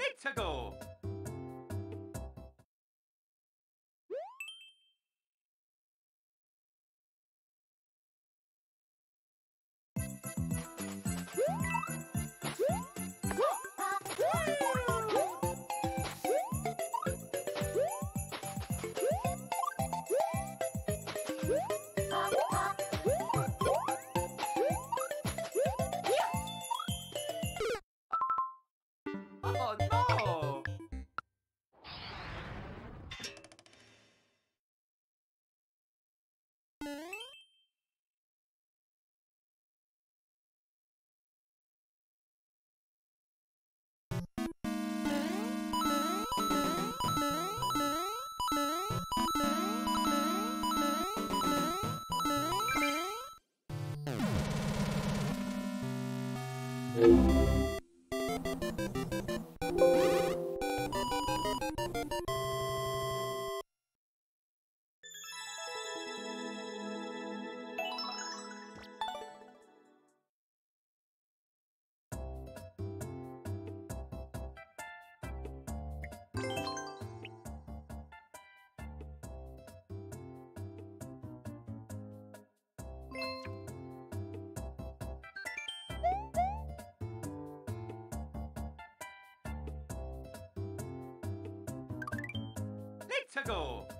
Let's go! 차가워.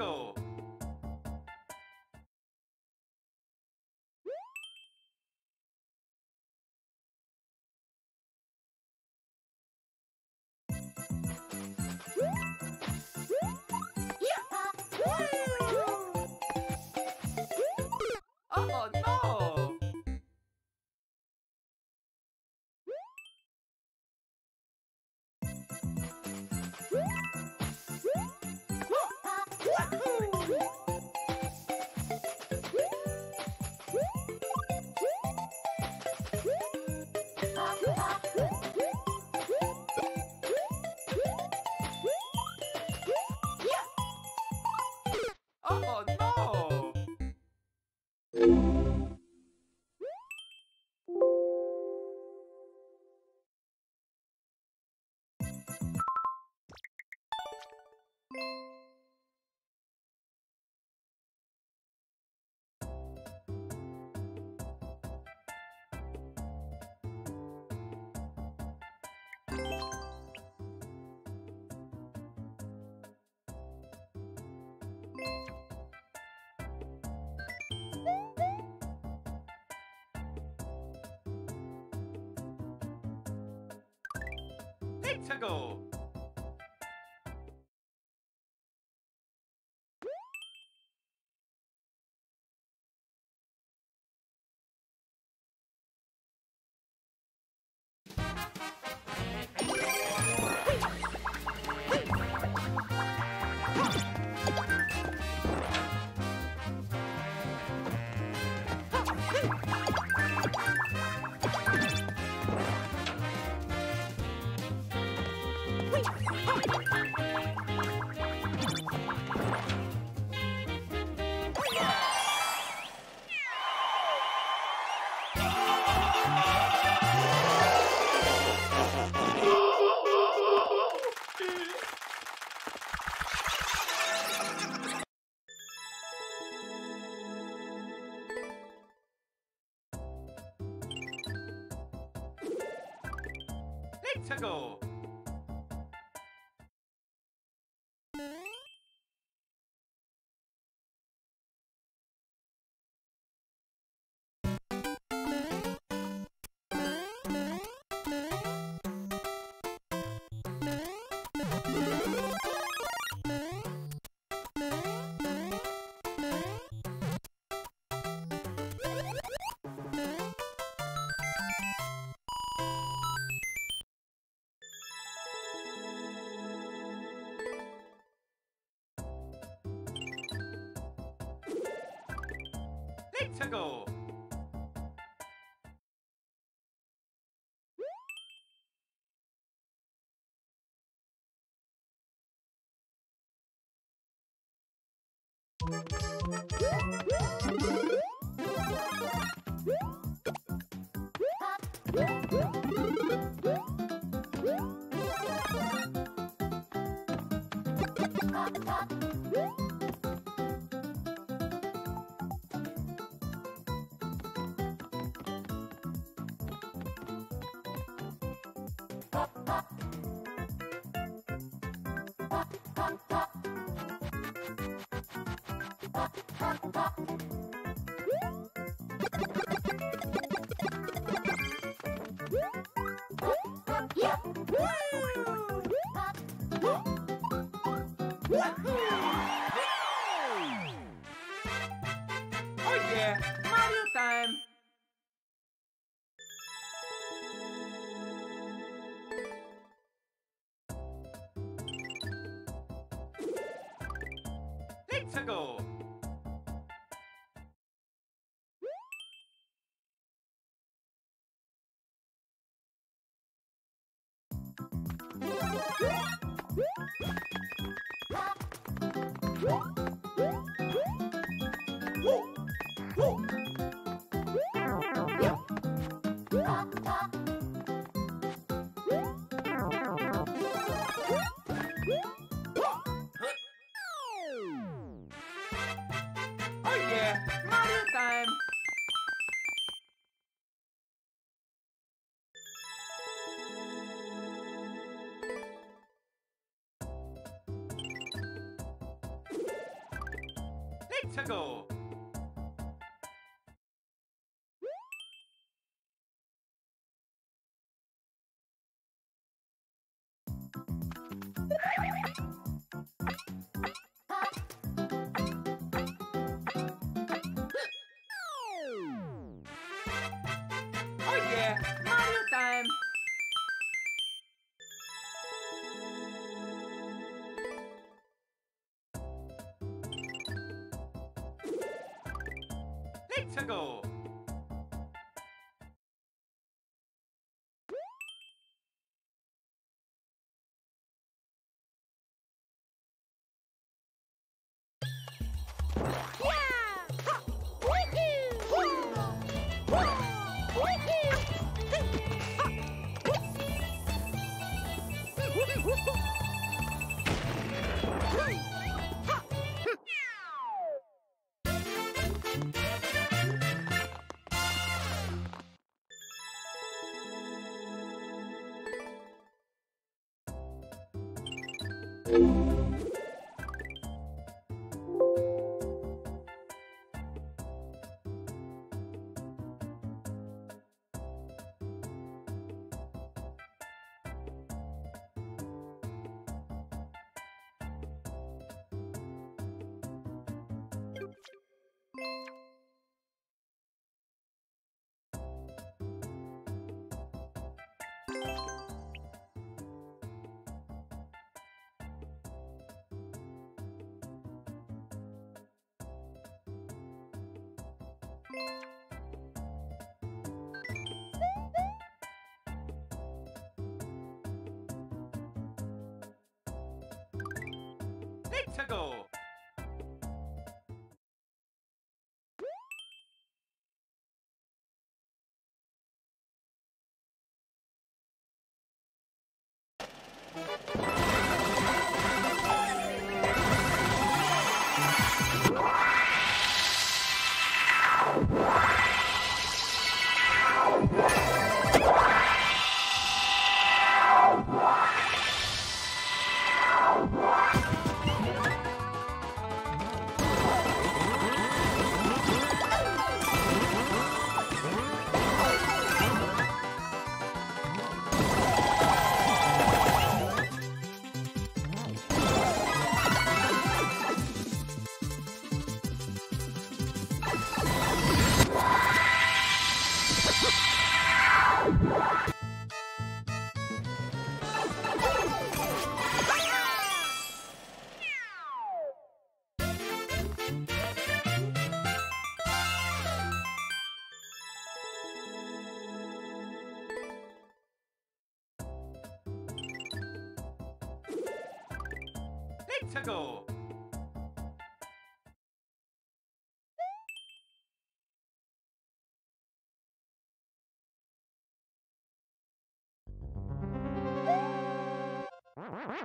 Go. To go. Go. Oh Let's go. ago. Let's go.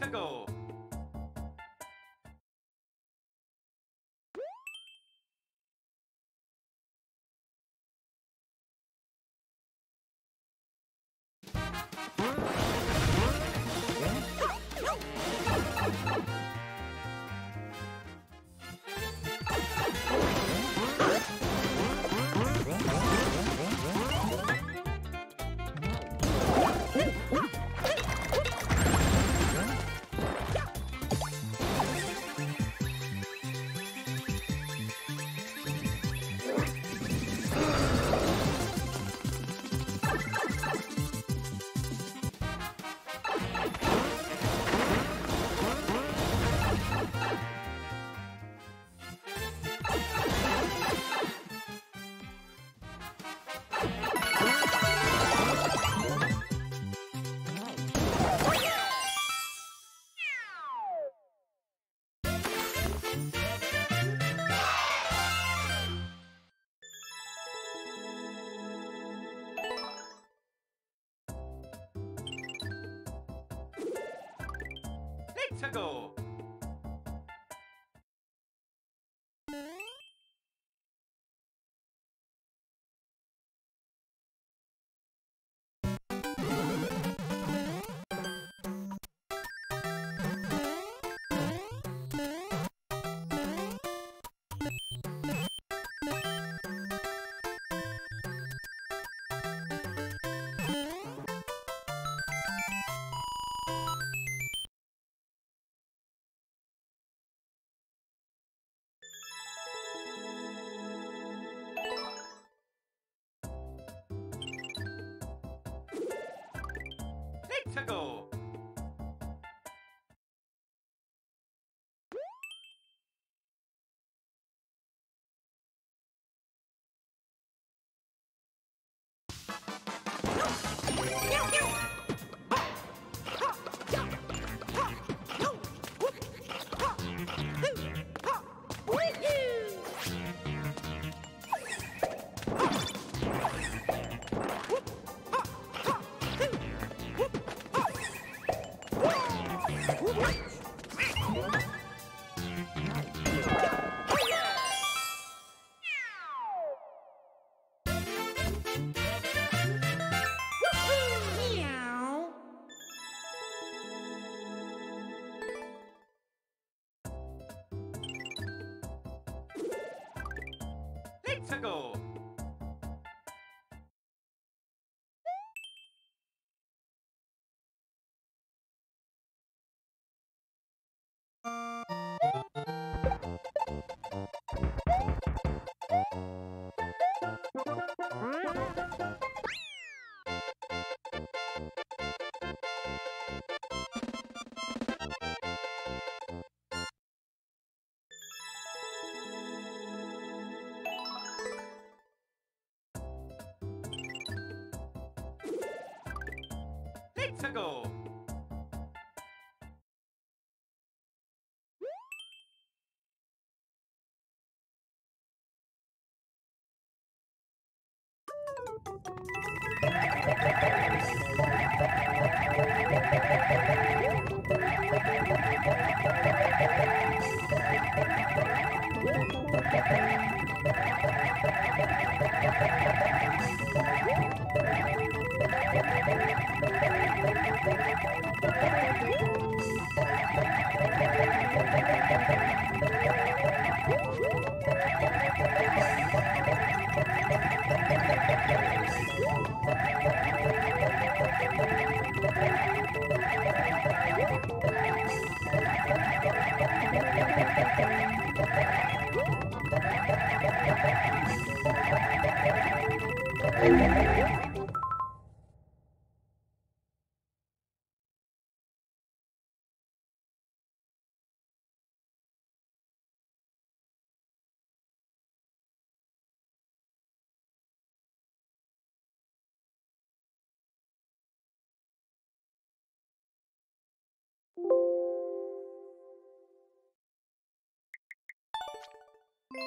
Tego! Tickle. Go. Let's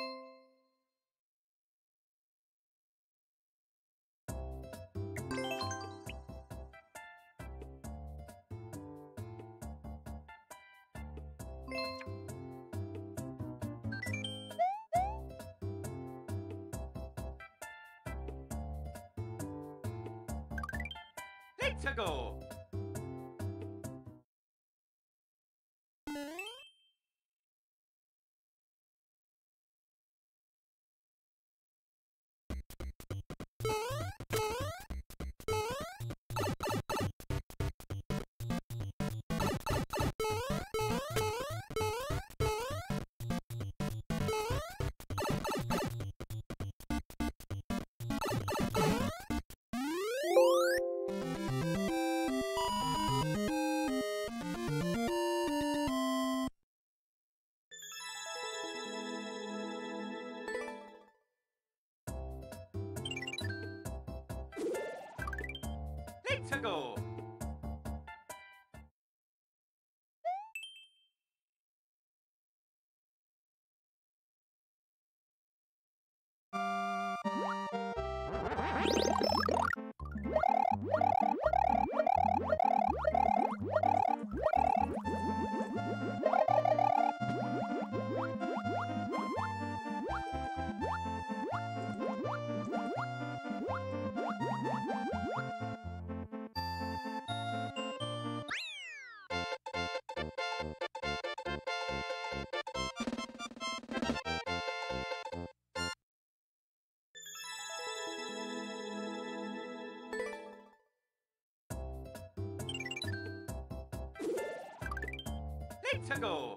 go. Tickle!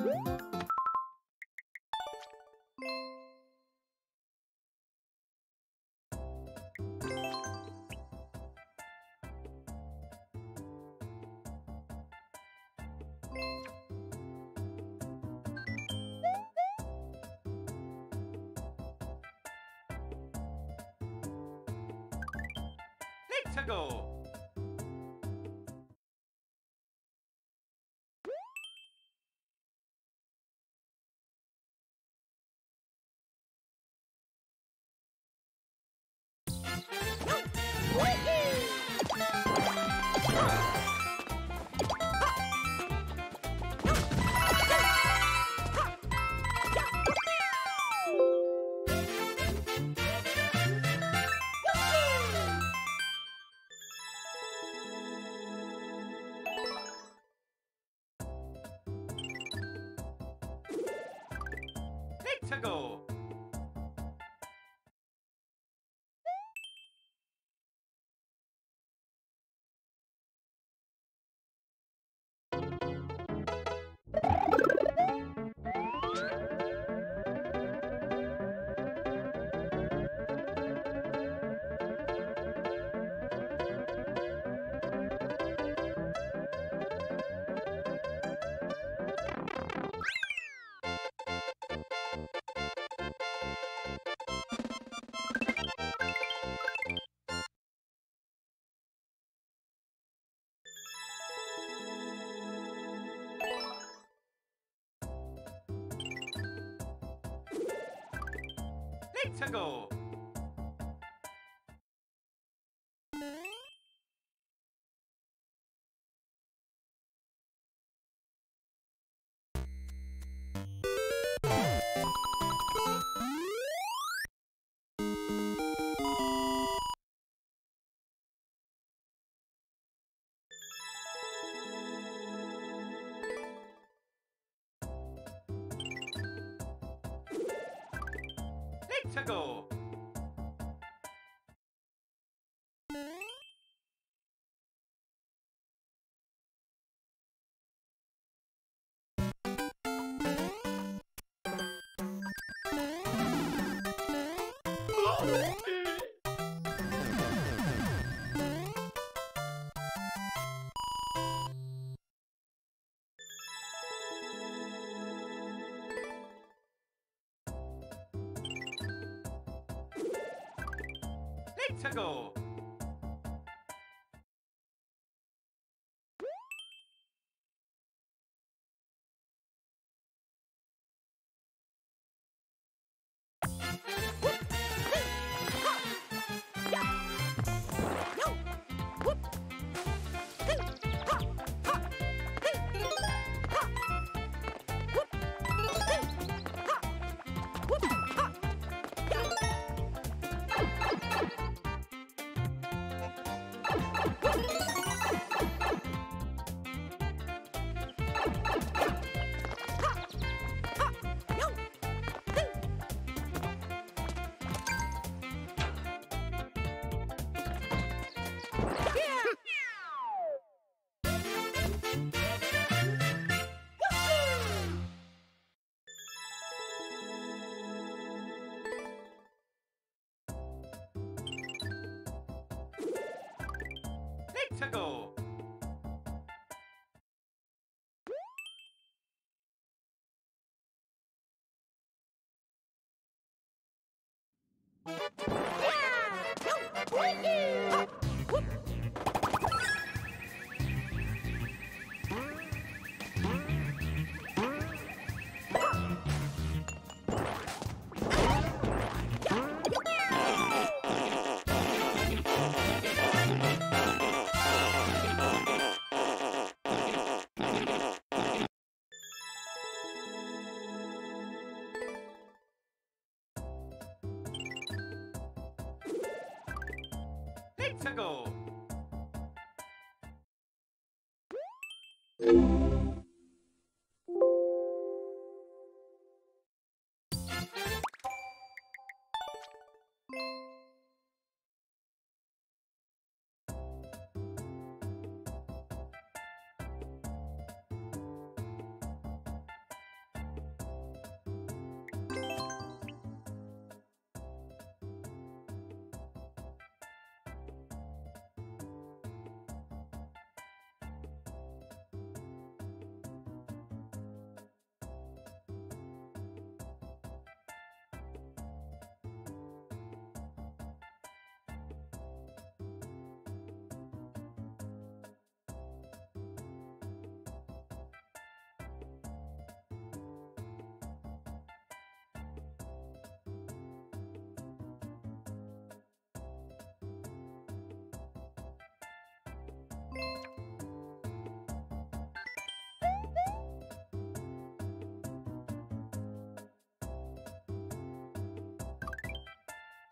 으? 땡! 최고! Go. 최고. Twinkies! Go.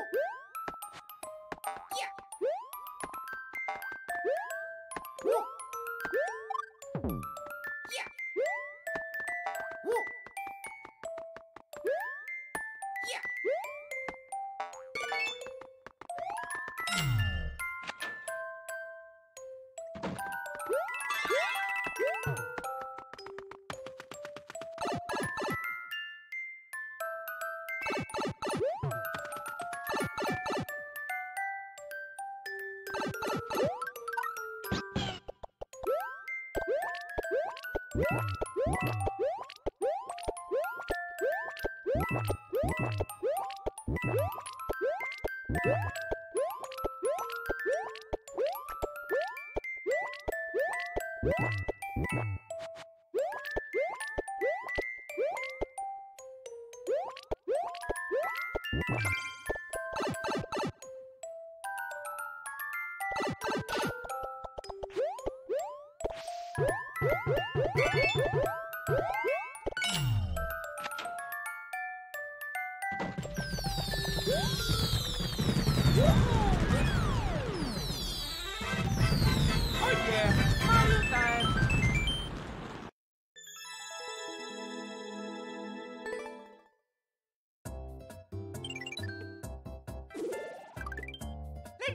Yeah. なっ!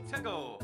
Tickle!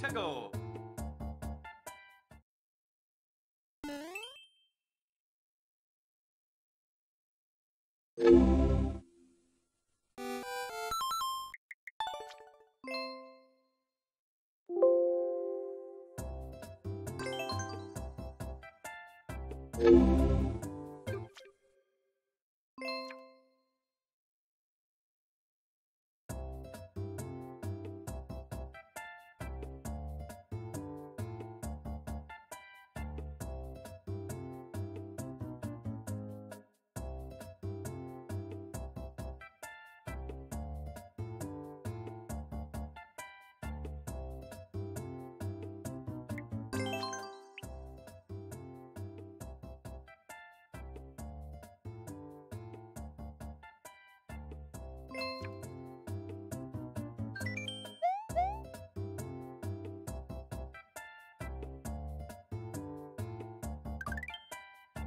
Tickle.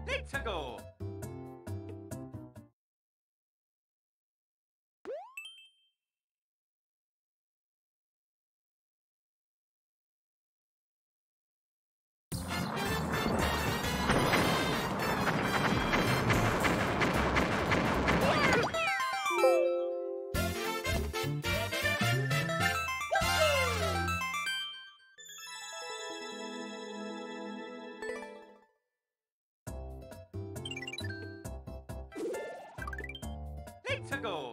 Let's go! Go.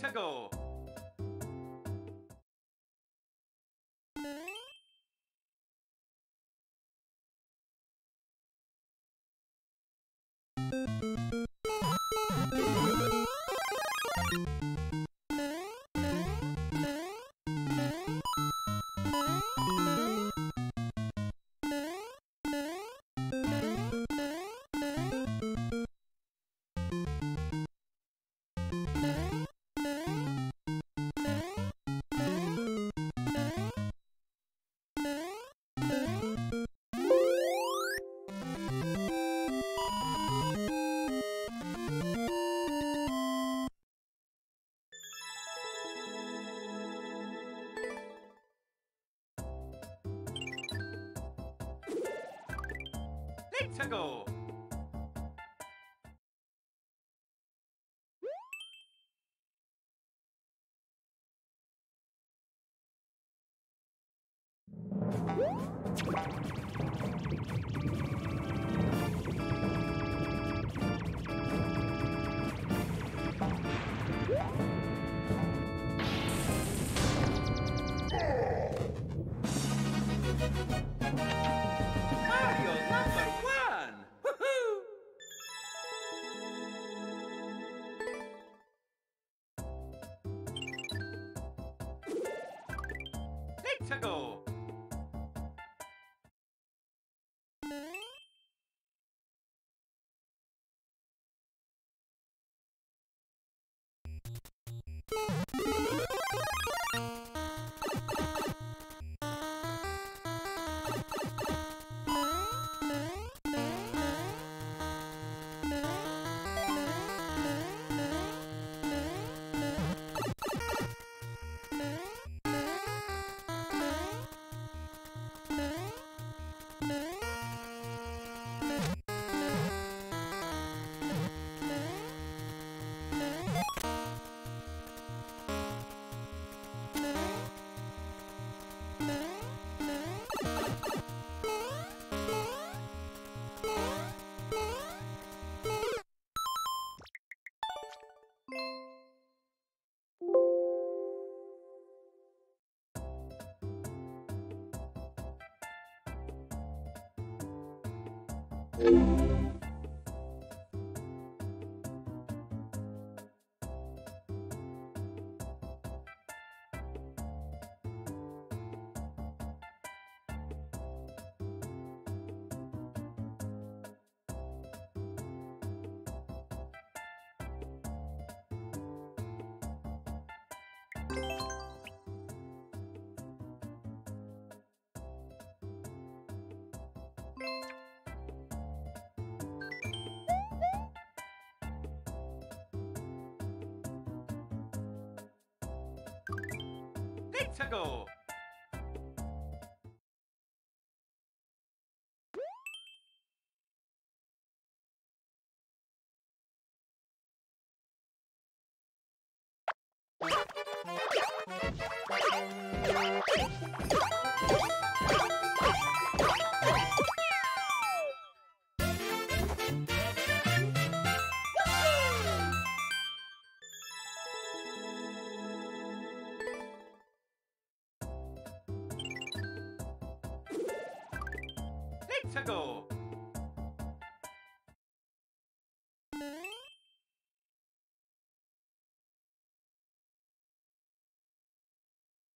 to. Mm-hmm.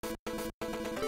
うん。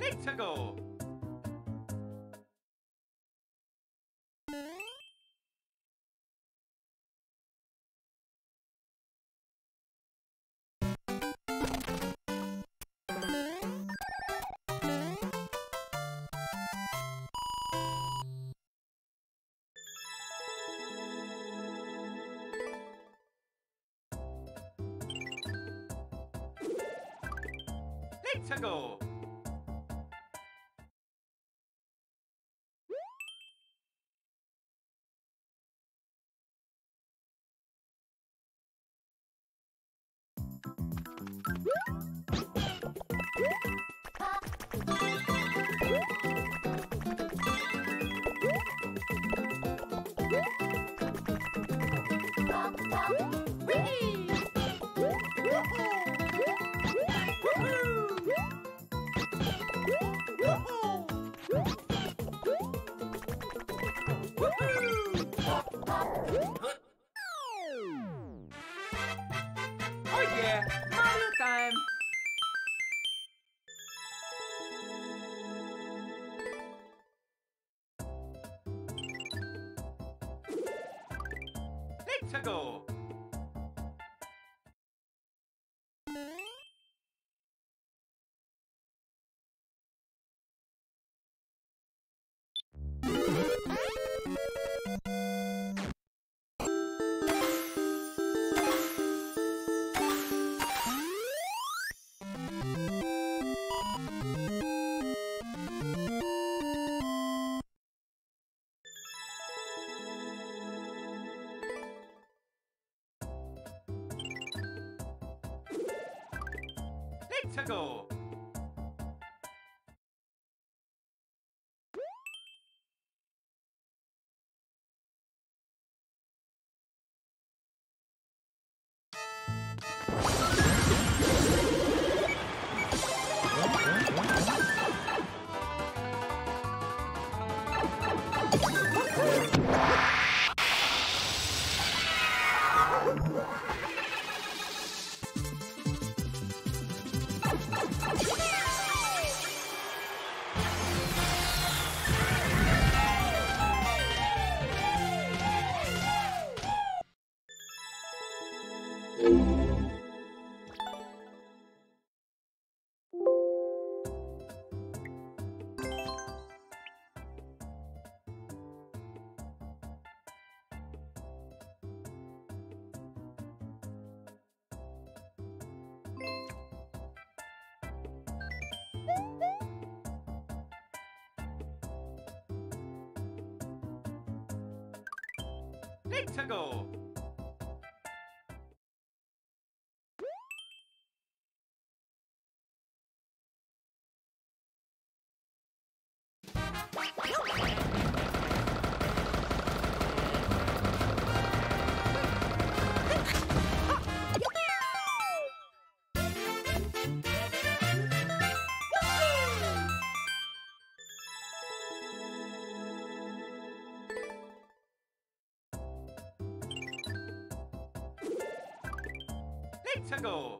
Let's go. Let's go. Woo! Tego! 네, 렛츠고.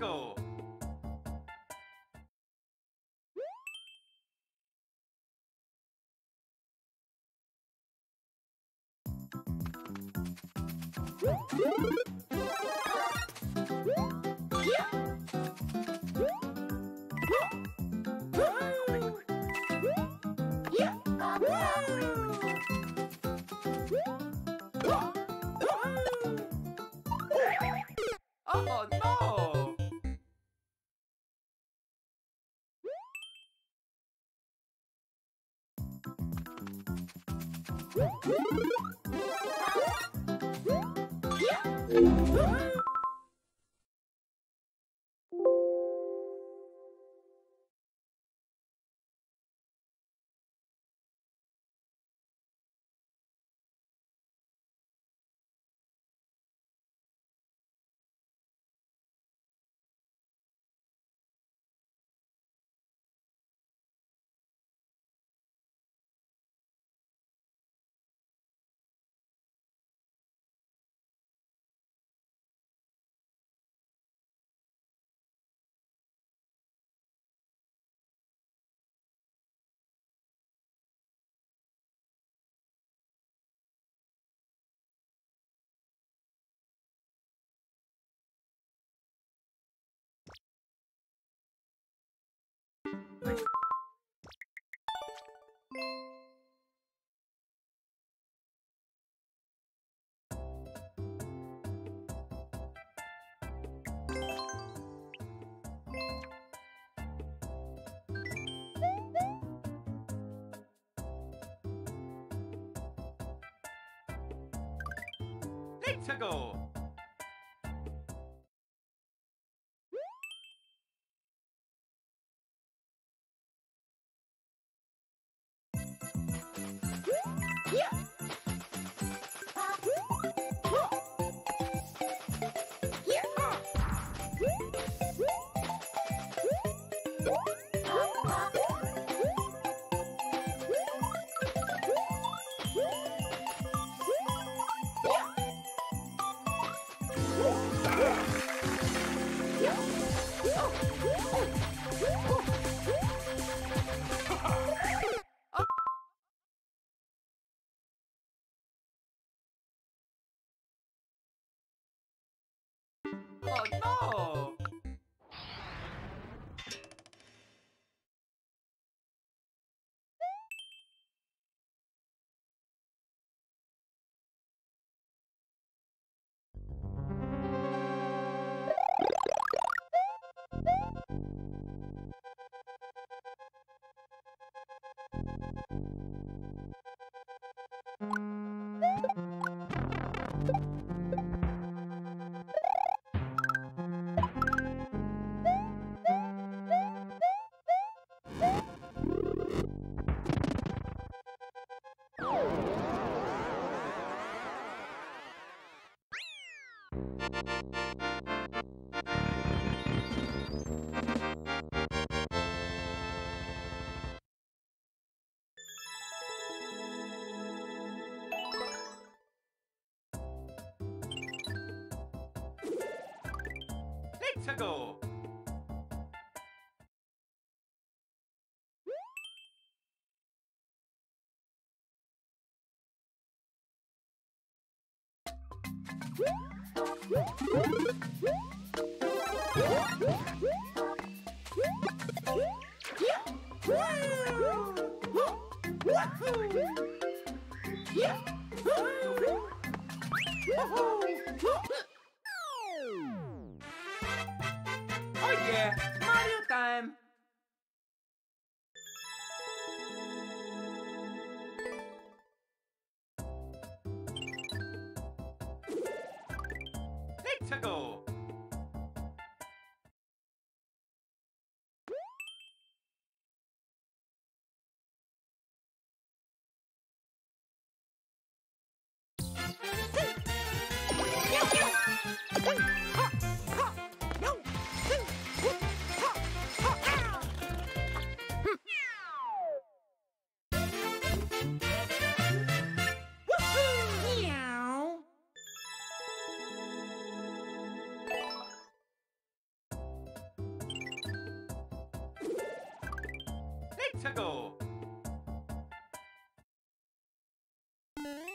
Go. Woo! Let's go. Let's go. Oh Mm-hmm.